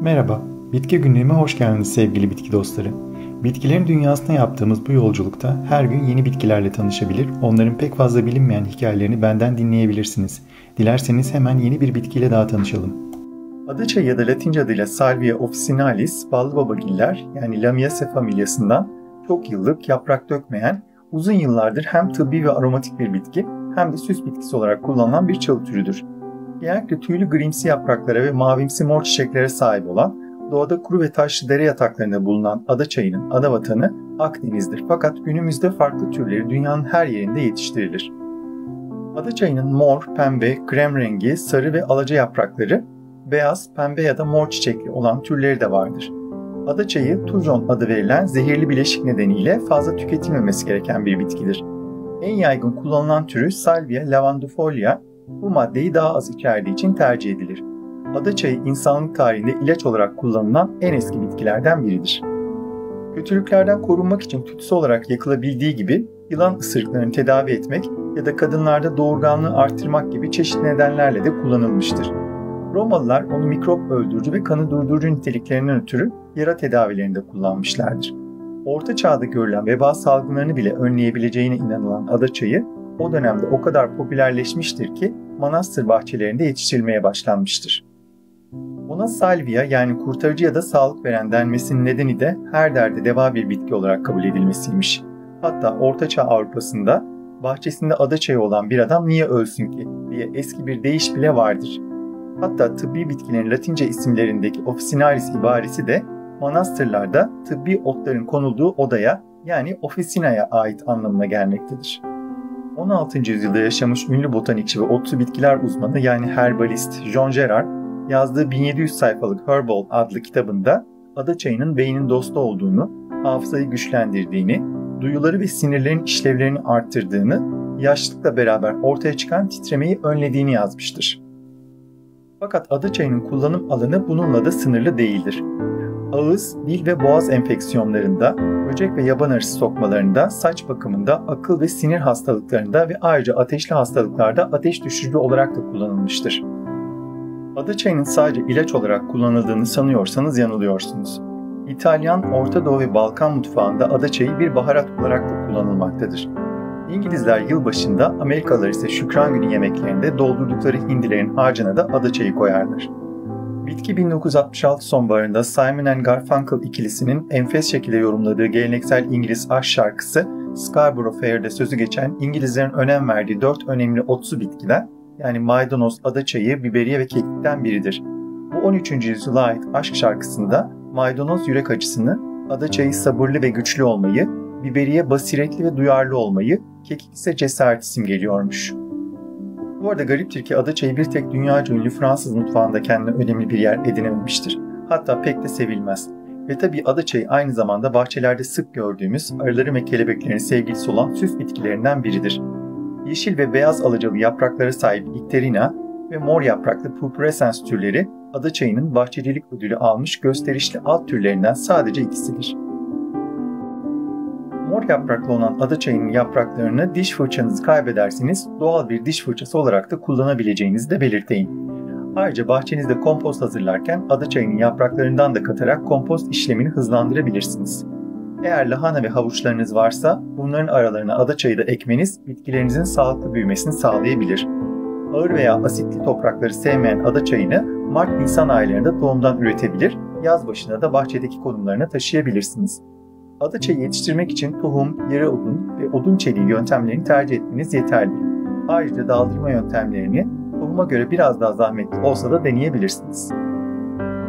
Merhaba, Bitki Günlüğü'me hoş geldiniz sevgili bitki dostları. Bitkilerin dünyasına yaptığımız bu yolculukta her gün yeni bitkilerle tanışabilir, onların pek fazla bilinmeyen hikayelerini benden dinleyebilirsiniz. Dilerseniz hemen yeni bir bitkiyle daha tanışalım. Adaça ya da Latince adıyla Salvia officinalis, ballı babagiller yani Lamiaceae familyasından çok yıllık yaprak dökmeyen, uzun yıllardır hem tıbbi ve aromatik bir bitki hem de süs bitkisi olarak kullanılan bir çalı türüdür. Genellikle tüylü grimsi yapraklara ve mavimsi mor çiçeklere sahip olan, doğada kuru ve taşlı dere yataklarında bulunan ada çayının ana vatanı Akdeniz'dir. Fakat günümüzde farklı türleri dünyanın her yerinde yetiştirilir. Ada çayının mor, pembe, krem rengi, sarı ve alaca yaprakları, beyaz, pembe ya da mor çiçekli olan türleri de vardır. Ada çayı tujon adı verilen zehirli bileşik nedeniyle fazla tüketilmemesi gereken bir bitkidir. En yaygın kullanılan türü Salvia lavandifolia bu maddeyi daha az içerdiği için tercih edilir. Ada çayı insanlık tarihinde ilaç olarak kullanılan en eski bitkilerden biridir. Kötülüklerden korunmak için tütsü olarak yakılabildiği gibi yılan ısırıklarını tedavi etmek ya da kadınlarda doğurganlığı arttırmak gibi çeşitli nedenlerle de kullanılmıştır. Romalılar onu mikrop öldürücü ve kanı durdurucu niteliklerinden ötürü yara tedavilerinde kullanmışlardır. Orta çağda görülen veba salgınlarını bile önleyebileceğine inanılan ada çayı o dönemde o kadar popülerleşmiştir ki manastır bahçelerinde yetiştirilmeye başlanmıştır. Ona salvia yani kurtarıcı ya da sağlık veren denmesinin nedeni de her derde deva bir bitki olarak kabul edilmesiymiş. Hatta Ortaçağ Avrupa'sında bahçesinde ada çayı olan bir adam niye ölsün ki diye eski bir deyiş bile vardır. Hatta tıbbi bitkilerin latince isimlerindeki officinalis ibaresi de manastırlarda tıbbi otların konulduğu odaya yani officina'ya ait anlamına gelmektedir. 16. yüzyılda yaşamış ünlü botanikçi ve otlu bitkiler uzmanı yani herbalist John Gerard yazdığı 1700 sayfalık Herbal adlı kitabında ada çayının beynin dostu olduğunu, hafızayı güçlendirdiğini, duyuları ve sinirlerin işlevlerini arttırdığını, yaşlılıkla beraber ortaya çıkan titremeyi önlediğini yazmıştır. Fakat ada çayının kullanım alanı bununla da sınırlı değildir ağız, dil ve boğaz enfeksiyonlarında, böcek ve yaban arısı sokmalarında, saç bakımında, akıl ve sinir hastalıklarında ve ayrıca ateşli hastalıklarda ateş düşürücü olarak da kullanılmıştır. Ada çayının sadece ilaç olarak kullanıldığını sanıyorsanız yanılıyorsunuz. İtalyan, Orta Doğu ve Balkan mutfağında ada çayı bir baharat olarak da kullanılmaktadır. İngilizler yılbaşında, Amerikalılar ise şükran günü yemeklerinde doldurdukları hindilerin harcına da ada çayı koyarlar. Bitki 1966 sonbaharında Simon Garfunkel ikilisinin enfes şekilde yorumladığı geleneksel İngiliz aşk şarkısı Scarborough Fair'de sözü geçen İngilizlerin önem verdiği dört önemli otsu bitkiden yani maydanoz, adaçayı, biberiye ve kekikten biridir. Bu 13. yüzyıla ait aşk şarkısında maydanoz yürek acısını, adaçayı sabırlı ve güçlü olmayı, biberiye basiretli ve duyarlı olmayı, kekik ise cesaret simgeliyormuş. Bu arada gariptir ki adaçayı bir tek dünyaca ünlü Fransız mutfağında kendine önemli bir yer edinememiştir. Hatta pek de sevilmez. Ve tabi adaçayı aynı zamanda bahçelerde sık gördüğümüz arıların ve kelebeklerin sevgilisi olan süs bitkilerinden biridir. Yeşil ve beyaz alacalı yapraklara sahip ikterina ve mor yapraklı purpurescens türleri adaçayının bahçecilik ödülü almış gösterişli alt türlerinden sadece ikisidir mor yapraklı olan ada çayının yapraklarını diş fırçanızı kaybederseniz doğal bir diş fırçası olarak da kullanabileceğinizi de belirteyim. Ayrıca bahçenizde kompost hazırlarken ada çayının yapraklarından da katarak kompost işlemini hızlandırabilirsiniz. Eğer lahana ve havuçlarınız varsa bunların aralarına ada çayı da ekmeniz bitkilerinizin sağlıklı büyümesini sağlayabilir. Ağır veya asitli toprakları sevmeyen ada çayını Mart-Nisan aylarında tohumdan üretebilir, yaz başında da bahçedeki konumlarına taşıyabilirsiniz. Adaçayı yetiştirmek için tohum, yarı odun ve odun çeliği yöntemlerini tercih etmeniz yeterli. Ayrıca daldırma yöntemlerini tohuma göre biraz daha zahmetli olsa da deneyebilirsiniz.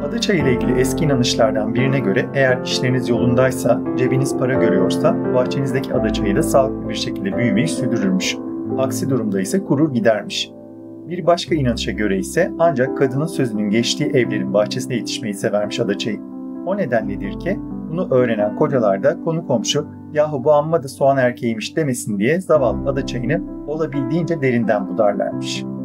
Adaçayı ile ilgili eski inanışlardan birine göre eğer işleriniz yolundaysa, cebiniz para görüyorsa bahçenizdeki adaçayı da sağlıklı bir şekilde büyümeyi sürdürürmüş. Aksi durumda ise kurur gidermiş. Bir başka inanışa göre ise ancak kadının sözünün geçtiği evlerin bahçesinde yetişmeyi severmiş adaçayı. O nedenledir ki bunu öğrenen kocalar da konu komşu yahu bu amma da soğan erkeğiymiş demesin diye zavallı ada çayını olabildiğince derinden budarlarmış.''